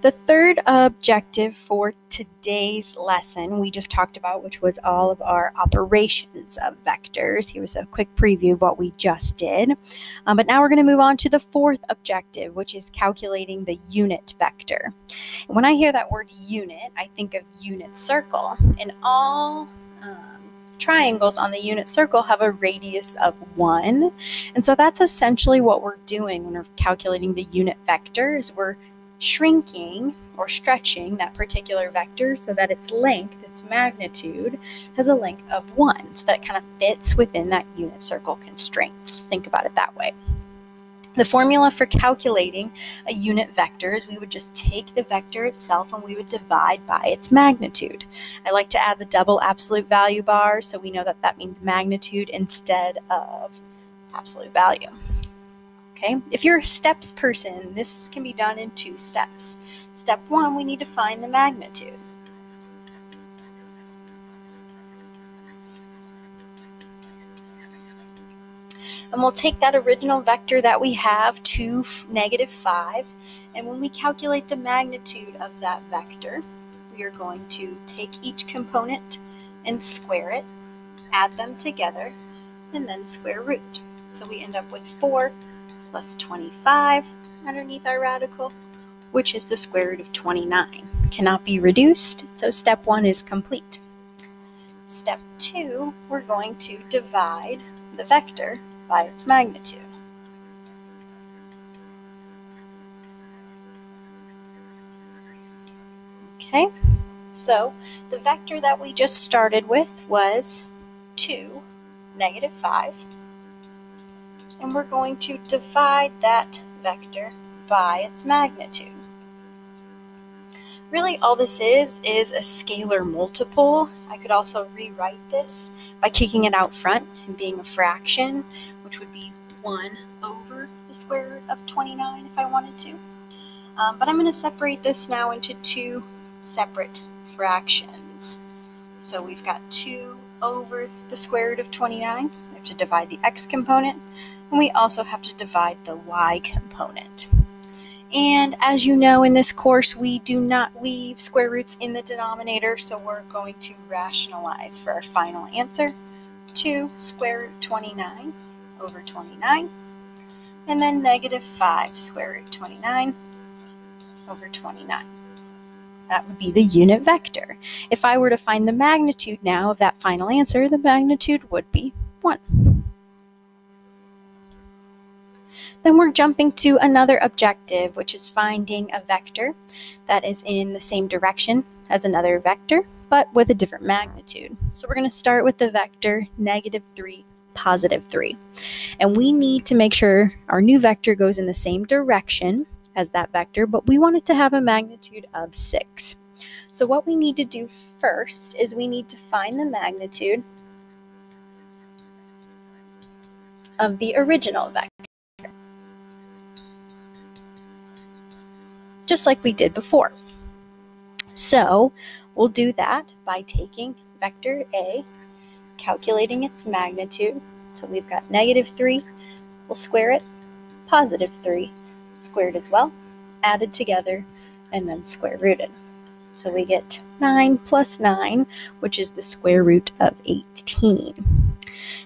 The third objective for today's lesson we just talked about, which was all of our operations of vectors. Here was a quick preview of what we just did. Um, but now we're going to move on to the fourth objective, which is calculating the unit vector. When I hear that word unit, I think of unit circle. And all um, triangles on the unit circle have a radius of 1. And so that's essentially what we're doing when we're calculating the unit vector is we're shrinking or stretching that particular vector so that its length, its magnitude, has a length of 1. So that kind of fits within that unit circle constraints. Think about it that way. The formula for calculating a unit vector is we would just take the vector itself and we would divide by its magnitude. I like to add the double absolute value bar so we know that that means magnitude instead of absolute value. Okay, if you're a steps person, this can be done in two steps. Step one, we need to find the magnitude. And we'll take that original vector that we have, 2, negative 5, and when we calculate the magnitude of that vector, we are going to take each component and square it, add them together, and then square root. So we end up with 4 plus 25 underneath our radical, which is the square root of 29. Cannot be reduced, so step one is complete. Step two, we're going to divide the vector by its magnitude. Okay, so the vector that we just started with was 2, negative 5 and we're going to divide that vector by its magnitude. Really all this is is a scalar multiple. I could also rewrite this by kicking it out front and being a fraction, which would be 1 over the square root of 29 if I wanted to. Um, but I'm going to separate this now into two separate fractions. So we've got 2 over the square root of 29. We have to divide the x component and we also have to divide the y component. And as you know in this course, we do not leave square roots in the denominator, so we're going to rationalize for our final answer. 2 square root 29 over 29, and then negative 5 square root 29 over 29. That would be the unit vector. If I were to find the magnitude now of that final answer, the magnitude would be 1. Then we're jumping to another objective, which is finding a vector that is in the same direction as another vector, but with a different magnitude. So we're going to start with the vector negative 3, positive 3. And we need to make sure our new vector goes in the same direction as that vector, but we want it to have a magnitude of 6. So what we need to do first is we need to find the magnitude of the original vector. Just like we did before. So we'll do that by taking vector A, calculating its magnitude. So we've got negative 3, we'll square it, positive 3, squared as well, added together, and then square rooted. So we get 9 plus 9, which is the square root of 18.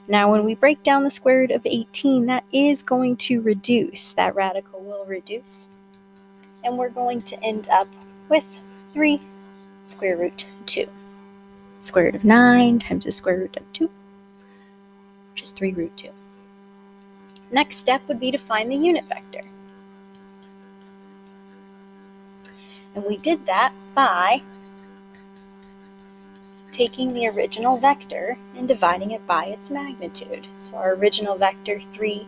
Now, when we break down the square root of 18, that is going to reduce. That radical will reduce and we're going to end up with 3 square root 2. Square root of 9 times the square root of 2, which is 3 root 2. Next step would be to find the unit vector. And we did that by taking the original vector and dividing it by its magnitude. So our original vector, 3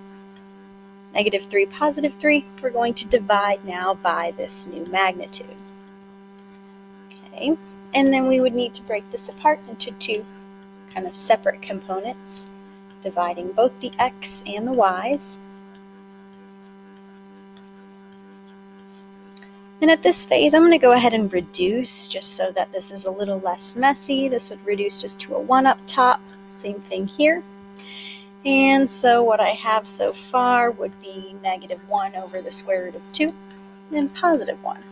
negative 3, positive 3, we're going to divide now by this new magnitude. Okay, and then we would need to break this apart into two kind of separate components, dividing both the x and the y's. And at this phase, I'm going to go ahead and reduce just so that this is a little less messy. This would reduce just to a 1 up top. Same thing here. And so what I have so far would be negative 1 over the square root of 2 and positive 1.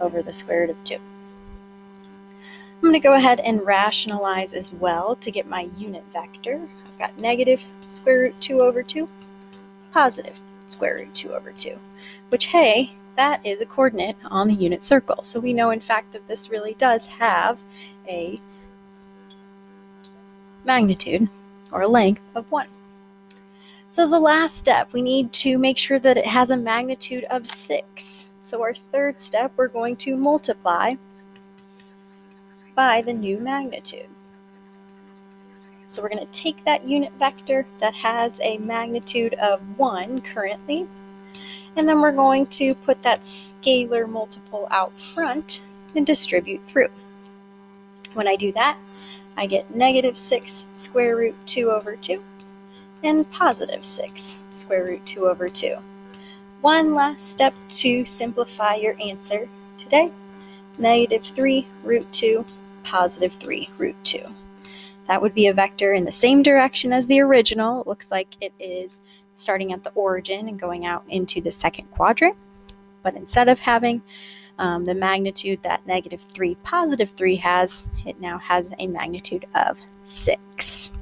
over the square root of 2. I'm going to go ahead and rationalize as well to get my unit vector. I've got negative square root 2 over 2, positive square root 2 over 2, which, hey, that is a coordinate on the unit circle. So we know, in fact, that this really does have a magnitude or length of 1. So the last step, we need to make sure that it has a magnitude of 6. So our third step, we're going to multiply by the new magnitude. So we're going to take that unit vector that has a magnitude of 1 currently, and then we're going to put that scalar multiple out front and distribute through. When I do that, I get negative 6 square root 2 over 2 and positive 6 square root 2 over 2. One last step to simplify your answer today. Negative 3 root 2, positive 3 root 2. That would be a vector in the same direction as the original. It looks like it is starting at the origin and going out into the second quadrant. But instead of having um, the magnitude that negative 3 positive 3 has, it now has a magnitude of 6.